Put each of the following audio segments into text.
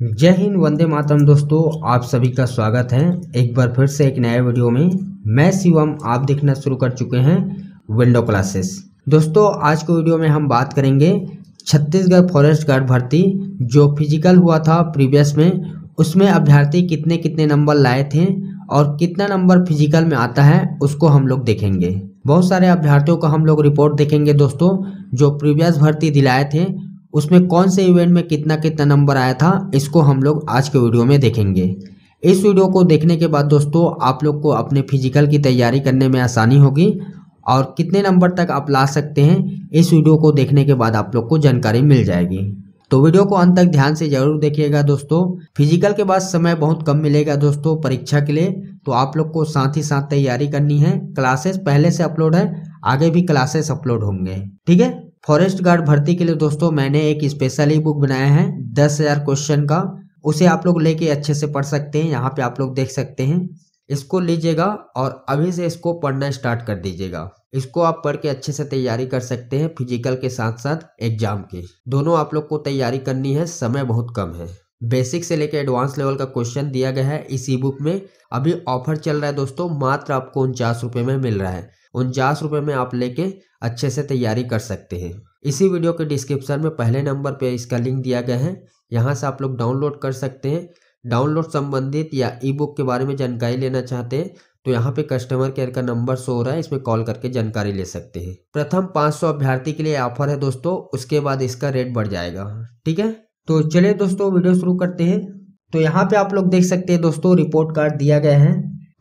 जय हिंद, वंदे मातरम दोस्तों, आप सभी का स्वागत है एक बार फिर से एक नए वीडियो में। मैं शिवम, आप देखना शुरू कर चुके हैं विंडो क्लासेस। दोस्तों, आज के वीडियो में हम बात करेंगे छत्तीसगढ़ फॉरेस्ट गार्ड भर्ती, जो फ़िज़िकल हुआ था प्रीवियस में, उसमें अभ्यर्थी कितने कितने नंबर लाए थे और कितना नंबर फ़िज़िकल में आता है, उसको हम लोग देखेंगे। बहुत सारे अभ्यर्थियों का हम लोग रिपोर्ट देखेंगे दोस्तों, जो प्रीवियस भर्ती दिलाए थे उसमें कौन से इवेंट में कितना कितना नंबर आया था, इसको हम लोग आज के वीडियो में देखेंगे। इस वीडियो को देखने के बाद दोस्तों, आप लोग को अपने फ़िज़िकल की तैयारी करने में आसानी होगी और कितने नंबर तक आप ला सकते हैं, इस वीडियो को देखने के बाद आप लोग को जानकारी मिल जाएगी। तो वीडियो को अंत तक ध्यान से ज़रूर देखिएगा दोस्तों। फ़िज़िकल के बाद समय बहुत कम मिलेगा दोस्तों परीक्षा के लिए तो आप लोग को साथ ही साथ तैयारी करनी है। क्लासेस पहले से अपलोड है, आगे भी क्लासेस अपलोड होंगे। ठीक है? फॉरेस्ट गार्ड भर्ती के लिए दोस्तों मैंने एक स्पेशल बुक बनाया है, दस हज़ार क्वेश्चन का। उसे आप लोग लेके अच्छे से पढ़ सकते हैं, यहाँ पे आप लोग देख सकते हैं। इसको लीजिएगा और अभी से इसको पढ़ना स्टार्ट कर दीजिएगा। इसको आप पढ़ के अच्छे से तैयारी कर सकते हैं फ़िज़िकल के साथ साथ एग्ज़ाम के। दोनों आप लोग को तैयारी करनी है, समय बहुत कम है। बेसिक से लेकर एडवांस लेवल का क्वेश्चन दिया गया है इस ई बुक में। अभी ऑफ़र चल रहा है दोस्तों, मात्र आपको उनचास रुपये में मिल रहा है। उनचास रुपये में आप लेके अच्छे से तैयारी कर सकते हैं। इसी वीडियो के डिस्क्रिप्शन में पहले नंबर पे इसका लिंक दिया गया है। यहाँ से आप लोग डाउनलोड कर सकते हैं। डाउनलोड संबंधित या ई बुक के बारे में जानकारी लेना चाहते हैं तो यहाँ पे कस्टमर केयर का नंबर शो हो रहा है, इसमें कॉल करके जानकारी ले सकते हैं। प्रथम 500 अभ्यर्थी के लिए ऑफ़र है दोस्तों, उसके बाद इसका रेट बढ़ जाएगा, ठीक है? तो चलिए दोस्तों, वीडियो शुरू करते हैं। तो यहाँ पे आप लोग देख सकते हैं दोस्तों, रिपोर्ट कार्ड दिया गया है।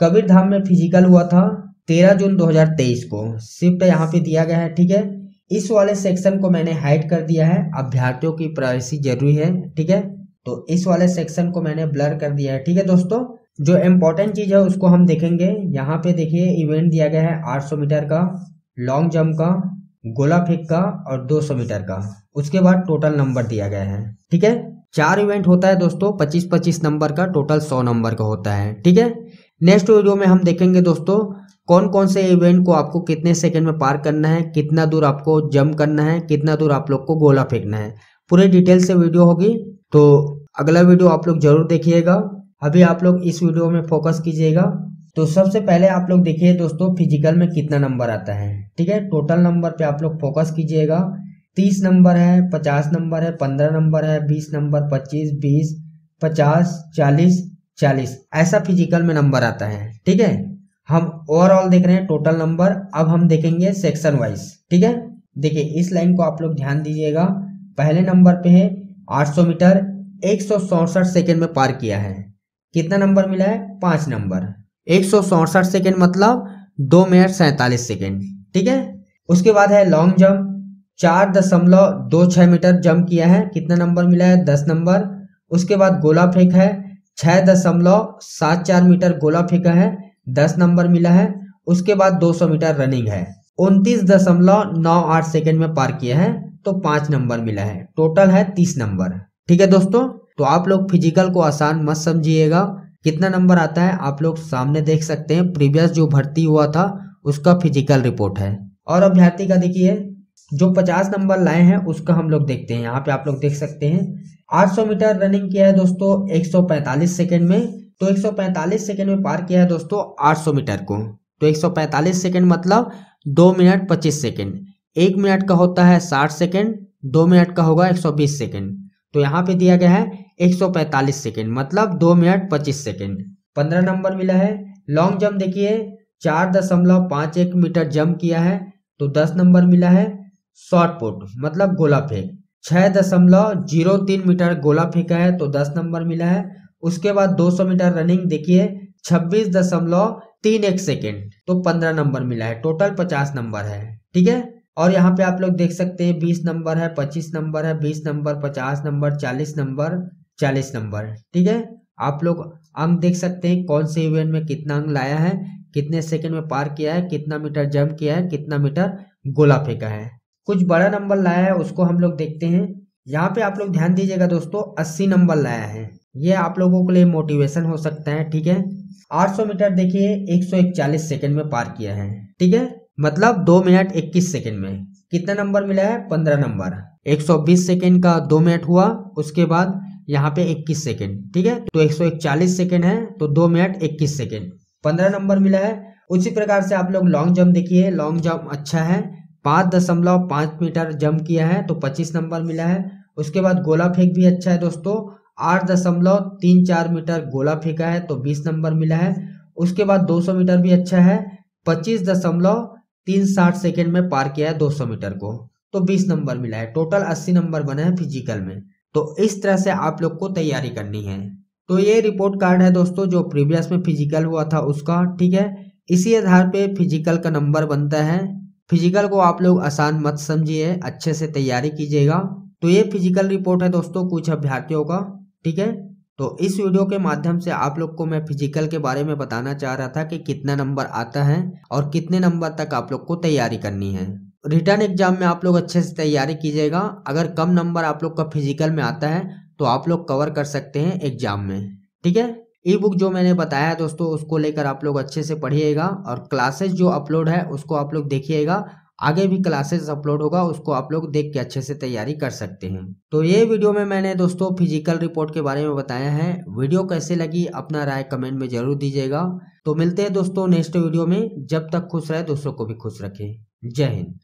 कबीर धाम में फ़िज़िकल हुआ था। तेरह जून 2023 को। शिफ्ट यहाँ पे दिया गया है, ठीक है? इस वाले सेक्शन को मैंने हाइड कर दिया है। अभ्यर्थियों की प्राइवेसी ज़रूरी है, ठीक है? तो इस वाले सेक्शन को मैंने ब्लर कर दिया है, ठीक है दोस्तों? जो इम्पोर्टेंट चीज़ है उसको हम देखेंगे। यहाँ पे देखिए इवेंट दिया गया है 800 मीटर का लॉन्ग जंप का, गोला फेंक का और 200 मीटर का। उसके बाद टोटल नंबर दिया गया है, ठीक है? चार इवेंट होता है दोस्तों 25 25 नंबर का टोटल 100 नंबर का होता है, ठीक है? नेक्स्ट वीडियो में हम देखेंगे दोस्तों कौन कौन से इवेंट को आपको कितने सेकंड में पार करना है, कितना दूर आपको जंप करना है, कितना दूर आप लोग को गोला फेंकना है। पूरे डिटेल से वीडियो होगी तो अगला वीडियो आप लोग ज़रूर देखिएगा। अभी आप लोग इस वीडियो में फोकस कीजिएगा। तो सबसे पहले आप लोग देखिए दोस्तों फ़िज़िकल में कितना नंबर आता है, ठीक है? टोटल नंबर पे आप लोग फोकस कीजिएगा। तीस नंबर है, पचास नंबर है, पंद्रह नंबर है, बीस नंबर पच्चीस, बीस, पचास, चालीस चालीस, ऐसा फ़िज़िकल में नंबर आता है, ठीक है? हम ओवरऑल देख रहे हैं टोटल नंबर अब हम देखेंगे सेक्शन वाइज ठीक है? देखिए, इस लाइन को आप लोग ध्यान दीजिएगा। पहले नंबर पे है 800 मीटर, एक सेकेंड में पार किया है। कितना नंबर मिला है? पाँच नंबर एक सेकेंड मतलब दो मिनट सैतालीस सेकेंड ठीक है? उसके बाद है लॉन्ग जंप चार दशमलव दो छह मीटर जंप किया है। कितना नंबर मिला है? दस नंबर उसके बाद गोला फेंक है, छह दशमलव सात चार मीटर गोला फेंका है। दस नंबर मिला है, उसके बाद 200 मीटर रनिंग है। उनतीस दशमलव नौ आठ सेकेंड में पार किया है तो पाँच नंबर मिला है। टोटल है तीस नंबर। ठीक है दोस्तों तो आप लोग फ़िज़िकल को आसान मत समझिएगा। कितना नंबर आता है, आप लोग सामने देख सकते हैं। प्रीवियस जो भर्ती हुआ था, उसका फ़िज़िकल रिपोर्ट है। और अभ्यर्थी का देखिए, जो 50 नंबर लाए हैं, उसका हम लोग देखते हैं। यहाँ पे आप लोग देख सकते हैं। 800 मीटर रनिंग किया है दोस्तों 145 सेकंड में। तो 145 सेकंड में पार किया है दोस्तों 800 मीटर को। तो 145 सेकंड मतलब दो मिनट पच्चीस सेकंड। एक मिनट का होता है 60 सेकंड, दो मिनट का होगा 120 सेकंड। तो यहाँ पे दिया गया है 145 सेकंड मतलब दो मिनट पच्चीस सेकंड। पंद्रह नंबर मिला है लॉन्ग जंप देखिए, चार दशमलव पाँच एक मीटर जंप किया है तो दस नंबर मिला है शॉर्ट पुट मतलब गोला फेंक। छह दशमलव ज़ीरो तीन मीटर गोला फेंका है तो दस नंबर मिला है उसके बाद 200 मीटर रनिंग देखिए, छब्बीस दशमलव तीन एक सेकेंड तो पंद्रह नंबर मिला है टोटल पचास नंबर है, ठीक है? और यहाँ पे आप लोग देख सकते हैं, बीस नंबर है, पच्चीस नंबर है, बीस नंबर, पचास नंबर, चालीस नंबर चालीस नंबर, ठीक है? आप लोग अंक देख सकते हैं, कौन से इवेंट में कितना अंक लाया है, कितने सेकंड में पार किया है, कितना मीटर जंप किया है, कितना मीटर गोला फेंका है। कुछ बड़ा नंबर लाया है, उसको हम लोग देखते हैं। यहाँ पे आप लोग ध्यान दीजिएगा दोस्तों, अस्सी नंबर लाया है। ये आप लोगों के लिए मोटिवेशन हो सकता है, ठीक है? 800 मीटर देखिए 141 सेकंड में पार किया है, ठीक है? मतलब दो मिनट 21 सेकंड में। कितना नंबर मिला है? 15 नंबर। 120 सेकंड का दो मिनट हुआ, उसके बाद यहाँ पे 21 सेकेंड, ठीक है? तो 141 सेकंड है तो दो मिनट 21 सेकेंड। पंद्रह नंबर मिला है। उसी प्रकार से आप लोग लॉन्ग जंप देखिए लॉन्ग जंप अच्छा है। पाँच दशमलव पाँच मीटर जंप किया है तो पच्चीस नंबर मिला है। उसके बाद गोला फेंक भी अच्छा है दोस्तों। आठ दशमलव तीन चार मीटर गोला फेंका है तो बीस नंबर मिला है। उसके बाद 200 मीटर भी अच्छा है, पच्चीस दशमलव तीन साठ सेकेंड में पार किया है 200 मीटर को तो 20 नंबर मिला है। टोटल 80 नंबर बने हैं फ़िज़िकल में। तो इस तरह से आप लोग को तैयारी करनी है। तो ये रिपोर्ट कार्ड है दोस्तों, जो प्रीवियस में फ़िज़िकल हुआ था उसका, ठीक है? इसी आधार पे फ़िज़िकल का नंबर बनता है। फ़िज़िकल को आप लोग आसान मत समझिए, अच्छे से तैयारी कीजिएगा। तो ये फ़िज़िकल रिपोर्ट है दोस्तों, कुछ अभ्यर्थियों का। ठीक है? तो इस वीडियो के माध्यम से आप लोग को मैं फ़िज़िकल के बारे में बताना चाह रहा था कि कितना नंबर आता है और कितने नंबर तक आप लोग को तैयारी करनी है। रिटर्न एग्ज़ाम में आप लोग अच्छे से तैयारी कीजिएगा। अगर कम नंबर आप लोग का फ़िज़िकल में आता है तो आप लोग कवर कर सकते हैं एग्ज़ाम में। ठीक है? ई बुक जो मैंने बताया दोस्तों, उसको लेकर आप लोग अच्छे से पढ़िएगा और क्लासेस जो अपलोड है, उसको आप लोग देखिएगा। आगे भी क्लासेस अपलोड होगा, उसको आप लोग देख के अच्छे से तैयारी कर सकते हैं। तो ये वीडियो में मैंने दोस्तों फ़िज़िकल रिपोर्ट के बारे में बताया है। वीडियो कैसे लगी अपना राय कमेंट में ज़रूर दीजिएगा। तो मिलते हैं दोस्तों नेक्स्ट वीडियो में। जब तक खुश रहे दोस्तों को भी खुश रखें। जय हिंद।